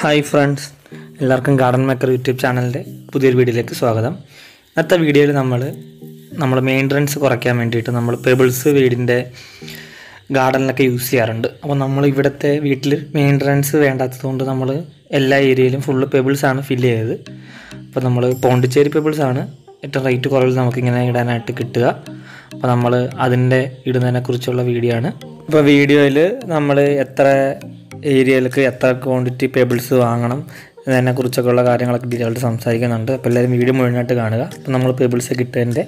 Hi friends എല്ലാവർക്കും garden maker YouTube ചാനലിന്റെ പുതിയൊരു വീഡിയോയിലേക്ക് സ്വാഗതം. ഇന്നത്തെ വീഡിയോയിൽ നമ്മൾ നമ്മൾ മെയിന്റനൻസ് കുറയ്ക്കാൻ വേണ്ടിയിട്ട് നമ്മൾ പെബിൾസ് വീടിന്റെ ഗാർഡനിലൊക്കെ യൂസ് ചെയ്യാറുണ്ട്. അപ്പോൾ നമ്മൾ ഇവിടുത്തെ വീട്ടിൽ മെയിന്റനൻസ് വേണ്ടാത്തതുകൊണ്ട് നമ്മൾ എല്ലാ ഏരിയയിലും ഫുള്ള് പെബിൾസാണ് ഫില്ല് ചെയ്തത്. അപ്പോൾ നമ്മൾ പോണ്ടിച്ചേരി പെബിൾസാണ് ഏറ്റവും റേറ്റ് കുറവിൽ നമുക്കിങ്ങനെ ഇടാനായിട്ട് കിട്ടുക. അപ്പോൾ നമ്മൾ അതിന്റെ ഇടുന്നതിനെക്കുറിച്ചുള്ള വീഡിയോ ആണ്. ഇപ്പോൾ വീഡിയോയിൽ നമ്മൾ എത്ര ഏരിയയിലേക്ക് എത്ര ക്വാണ്ടിറ്റി പേബിൾസ് വാങ്ങണം ഇതിനെക്കുറിച്ചൊക്കെയുള്ള കാര്യങ്ങളൊക്കെ ഡീറ്റെയിൽ ആയിട്ട് സംസാരിക്കുന്നുണ്ട്. അപ്പോൾ എല്ലാവരും വീഡിയോ മുഴുവനായിട്ട് കാണുക. അപ്പോൾ നമ്മൾ പേബിൾസ് കിട്ടുന്നതിന്റെ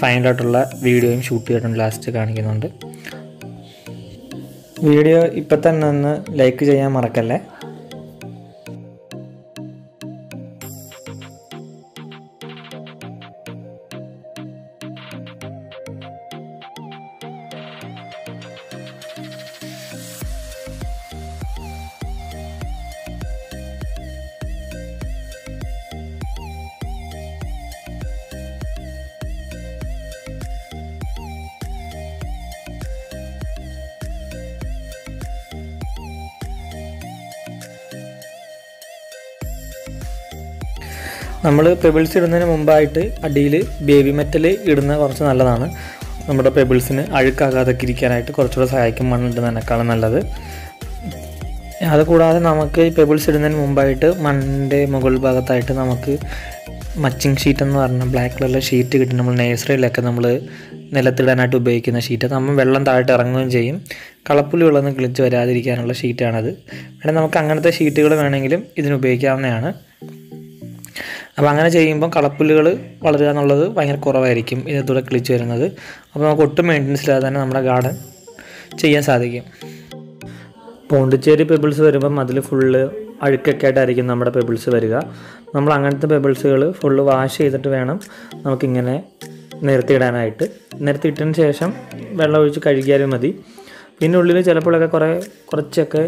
ഫൈനലായിട്ടുള്ള വീഡിയോയും ഷൂട്ട് ചെയ്തിട്ടുണ്ട് ലാസ്റ്റ് കാണിക്കുന്നുണ്ട്. വീഡിയോ ഇപ്പം തന്നെ ഒന്ന് ലൈക്ക് ചെയ്യാൻ മറക്കല്ലേ? നമ്മൾ പെബിൾസ് ഇടുന്നതിന് മുമ്പായിട്ട് അടിയിൽ ബേബി മെറ്റൽ ഇടുന്നത് കുറച്ച് നല്ലതാണ്. നമ്മുടെ പെബിൾസിന് അഴുക്കാകാതൊക്കെ ഇരിക്കാനായിട്ട് കുറച്ചുകൂടെ സഹായിക്കും മണ്ണിടുന്നതിനേക്കാളും നല്ലത്. അതുകൂടാതെ നമുക്ക് ഈ പെബിൾസ് ഇടുന്നതിന് മുമ്പായിട്ട് മണ്ണിന്റെ മുകൾ ഭാഗത്തായിട്ട് നമുക്ക് മച്ചിങ് ഷീറ്റ് എന്ന് പറഞ്ഞ ബ്ലാക്ക് കളറിലെ ഷീറ്റ് കിട്ടും. നമ്മൾ നേഴ്സറിയിലൊക്കെ നമ്മൾ നിലത്തിടാനായിട്ട് ഉപയോഗിക്കുന്ന ഷീറ്റ് നമ്മൾ വെള്ളം താഴോട്ട് ഇറങ്ങുകയും ചെയ്യും. കളപ്പുലി വെള്ളം കിളിച്ച് വരാതിരിക്കാനുള്ള ഷീറ്റാണത് വേണമെങ്കിൽ നമുക്ക് അങ്ങനത്തെ ഷീറ്റുകൾ വേണമെങ്കിലും ഇതിന് ഉപയോഗിക്കാവുന്നതാണ്. അപ്പോൾ അങ്ങനെ ചെയ്യുമ്പോൾ കളപ്പുല്ലുകൾ വളരുക എന്നുള്ളത് ഭയങ്കര കുറവായിരിക്കും. ഇതിലൂടെ കിളിച്ച് വരുന്നത്. അപ്പോൾ നമുക്ക് ഒട്ടും മെയിന്റനൻസ് ഇല്ലാതെ തന്നെ നമ്മുടെ ഗാർഡൻ ചെയ്യാൻ സാധിക്കും. പോണ്ടിച്ചേരി പെബിൾസ് വരുമ്പം അതിൽ ഫുള്ള് അഴുക്കൊക്കെ ആയിട്ടായിരിക്കും നമ്മുടെ പെബിൾസ് വരിക. നമ്മൾ അങ്ങനത്തെ പെബിൾസുകൾ ഫുള്ള് വാഷ് ചെയ്തിട്ട് വേണം നമുക്കിങ്ങനെ നിരത്തിയിടാനായിട്ട് നിരത്തിയിട്ടതിന് ശേഷം വെള്ളം ഒഴിച്ച് കഴുകിയാലും മതി. പിന്നെ ഉള്ളിൽ ചിലപ്പോഴൊക്കെ കുറേ കുറച്ചൊക്കെ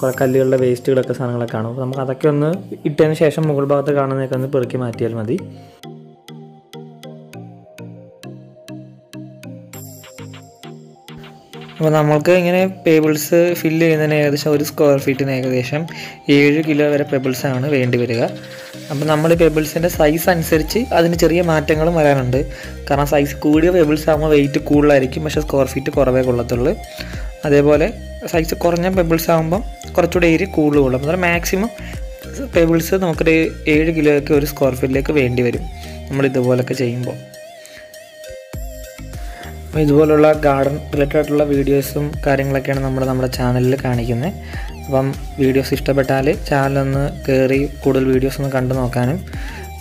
കുറേ കല്ലുകളുടെ വേസ്റ്റുകളൊക്കെ സാധനങ്ങളൊക്കെ കാണും. അപ്പോൾ നമുക്ക് അതൊക്കെ ഒന്ന് ഇട്ടതിന് ശേഷം മുകൾ ഭാഗത്ത് കാണുന്നതൊക്കെ ഒന്ന് പെറുക്കി മാറ്റിയാൽ മതി. അപ്പോൾ നമ്മൾക്ക് ഇങ്ങനെ പേബിൾസ് ഫില്ല് ചെയ്യുന്നതിന് ഏകദേശം ഒരു സ്ക്വയർ ഫീറ്റിന് ഏകദേശം ഏഴ് കിലോ വരെ പേബിൾസ് ആണ് വേണ്ടി വരിക. അപ്പോൾ നമ്മൾ പെബിൾസിന്റെ സൈസ് അനുസരിച്ച് അതിന് ചെറിയ മാറ്റങ്ങളും വരാനുണ്ട്. കാരണം സൈസ് കൂടിയ പെബിൾസ് ആകുമ്പോൾ വെയിറ്റ് കൂടുതലായിരിക്കും. പക്ഷേ സ്ക്വയർ ഫീറ്റ് കുറവേ കൊള്ളത്തുള്ളൂ. അതേപോലെ സൈസ് കുറഞ്ഞ പെബിൾസ് ആകുമ്പം കുറച്ചുകൂടെ ഏരിയ കൂടുതൽ കൊള്ളും അന്നേരം മാക്സിമം പെബിൾസ് നമുക്കൊരു ഏഴ് കിലോയൊക്കെ ഒരു സ്ക്വയർ ഫീറ്റിലേക്ക് വേണ്ടി വരും. നമ്മൾ ഇതുപോലൊക്കെ ചെയ്യുമ്പോൾ. അപ്പോൾ ഇതുപോലുള്ള ഗാർഡൻ റിലേറ്റഡ് ആയിട്ടുള്ള വീഡിയോസും കാര്യങ്ങളൊക്കെയാണ് നമ്മൾ നമ്മുടെ ചാനലിൽ കാണിക്കുന്നത് അപ്പം വീഡിയോസ് ഇഷ്ടപ്പെട്ടാൽ ചാനലൊന്ന് കയറി കൂടുതൽ വീഡിയോസ് ഒന്ന് കണ്ടു നോക്കാനും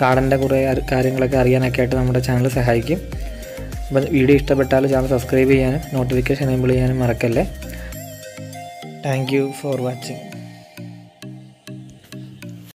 ഗാർഡന്റെ കുറേ കാര്യങ്ങളൊക്കെ അറിയാനൊക്കെ ആയിട്ട് നമ്മുടെ ചാനൽ സഹായിക്കും. അപ്പം വീഡിയോ ഇഷ്ടപ്പെട്ടാൽ ചാനൽ സബ്സ്ക്രൈബ് ചെയ്യാനും നോട്ടിഫിക്കേഷൻ എനേബിൾ ചെയ്യാനും മറക്കല്ലേ. Thank you for watching